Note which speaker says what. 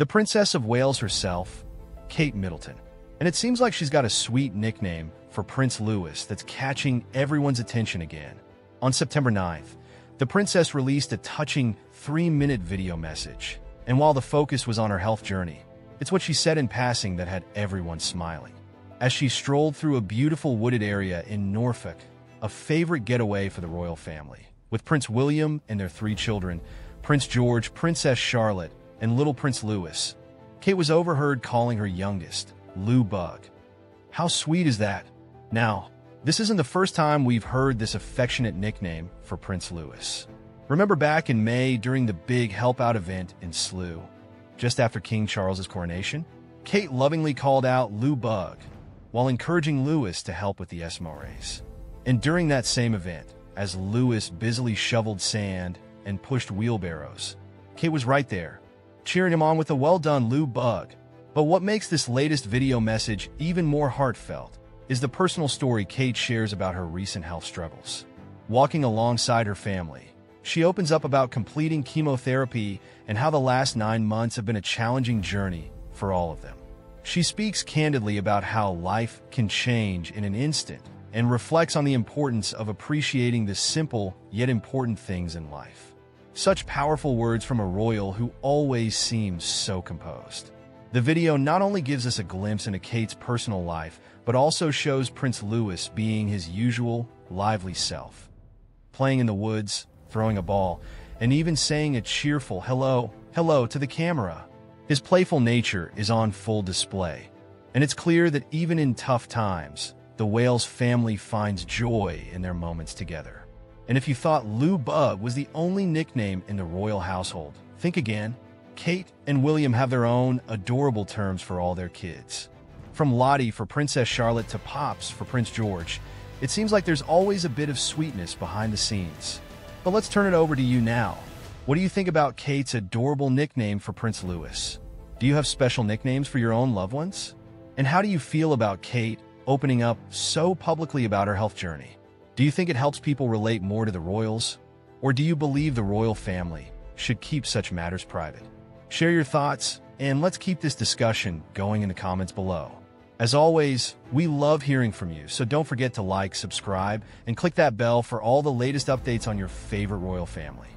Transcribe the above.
Speaker 1: The Princess of Wales herself, Kate Middleton. And it seems like she's got a sweet nickname for Prince Louis that's catching everyone's attention again. On September 9th, the princess released a touching three-minute video message. And while the focus was on her health journey, it's what she said in passing that had everyone smiling. As she strolled through a beautiful wooded area in Norfolk, a favorite getaway for the royal family, with Prince William and their three children, Prince George, Princess Charlotte, and little Prince Louis, Kate was overheard calling her youngest, Lou Bug. How sweet is that? Now, this isn't the first time we've heard this affectionate nickname for Prince Louis. Remember back in May during the big Help Out event in Slough, just after King Charles's coronation? Kate lovingly called out Lou Bug while encouraging Louis to help with the Esmo race. And during that same event, as Louis busily shoveled sand and pushed wheelbarrows, Kate was right there, cheering him on with a well done Lou Bug. But what makes this latest video message even more heartfelt is the personal story Kate shares about her recent health struggles. Walking alongside her family, she opens up about completing chemotherapy and how the last nine months have been a challenging journey for all of them. She speaks candidly about how life can change in an instant and reflects on the importance of appreciating the simple yet important things in life. Such powerful words from a royal who always seems so composed. The video not only gives us a glimpse into Kate's personal life, but also shows Prince Louis being his usual, lively self. Playing in the woods, throwing a ball, and even saying a cheerful hello, hello to the camera. His playful nature is on full display, and it's clear that even in tough times, the Wales family finds joy in their moments together. And if you thought Lou Bug was the only nickname in the royal household, think again. Kate and William have their own adorable terms for all their kids. From Lottie for Princess Charlotte to Pops for Prince George, it seems like there's always a bit of sweetness behind the scenes. But let's turn it over to you now. What do you think about Kate's adorable nickname for Prince Louis? Do you have special nicknames for your own loved ones? And how do you feel about Kate opening up so publicly about her health journey? Do you think it helps people relate more to the royals? Or do you believe the royal family should keep such matters private? Share your thoughts, and let's keep this discussion going in the comments below. As always, we love hearing from you, so don't forget to like, subscribe, and click that bell for all the latest updates on your favorite royal family.